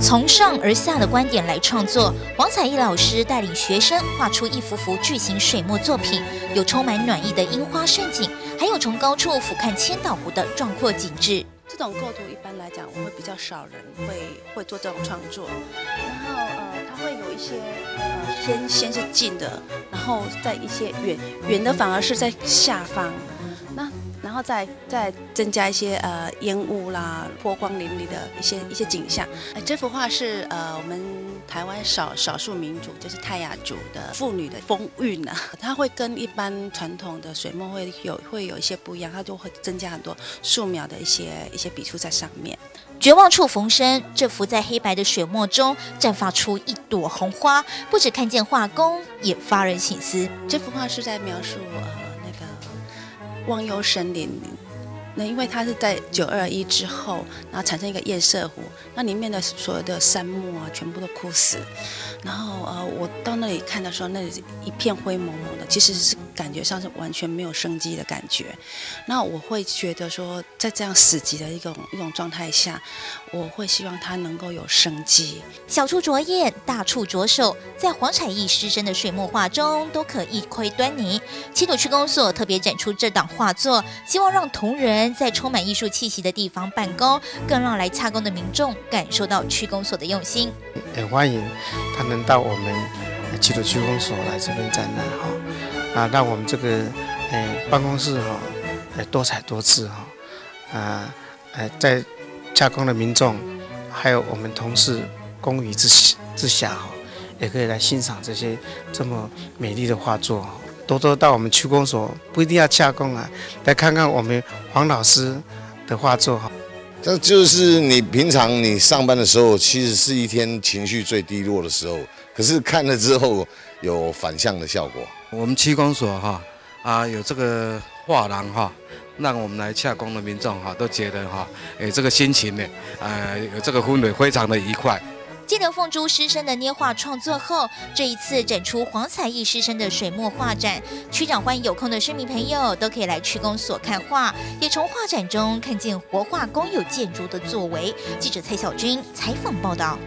从上而下的观点来创作，王彩艺老师带领学生画出一幅幅巨型水墨作品，有充满暖意的樱花盛景，还有从高处俯瞰千岛湖的壮阔景致。这种构图一般来讲，我会比较少人会会做这种创作。然后呃，它会有一些呃，先先是近的，然后在一些远远的，反而是在下方。那然后再再增加一些呃烟雾啦、波光粼粼的一些一些景象。哎，这幅画是呃我们台湾少少数民族，就是泰雅族的妇女的风韵啊，它会跟一般传统的水墨会有会有一些不一样，它就会增加很多素描的一些一些笔触在上面。绝望处逢生，这幅在黑白的水墨中绽放出一朵红花，不止看见画工，也发人省思。这幅画是在描述呃。忘忧森林，那因为它是在九二一之后，然后产生一个夜色湖，那里面的所有的杉木啊，全部都枯死。然后呃，我到那里看的时候，那里一片灰蒙蒙的，其实是感觉上是完全没有生机的感觉。那我会觉得说，在这样死寂的一种一种状态下，我会希望它能够有生机。小处着眼，大处着手，在黄彩艺师生的水墨画中都可一窥端倪。七堵区公所特别展出这档画作，希望让同仁在充满艺术气息的地方办公，更让来洽工的民众感受到区公所的用心。也欢迎他能到我们七堵区公所来这边展览哈，啊，让我们这个诶办公室哈，诶多彩多姿哈，啊，诶在加工的民众，还有我们同事公余之之下哈，也可以来欣赏这些这么美丽的画作哈，多多到我们区公所，不一定要加工啊，来看看我们黄老师的画作哈。这就是你平常你上班的时候，其实是一天情绪最低落的时候。可是看了之后有反向的效果。我们区公所哈啊有这个画廊哈，让我们来洽公的民众哈都觉得哈，哎这个心情呢，呃有这个氛围非常的愉快。记得凤珠师生的捏画创作后，这一次展出黄彩艺师生的水墨画展，区长欢迎有空的市民朋友都可以来区公所看画，也从画展中看见活化公有建筑的作为。记者蔡小军采访报道。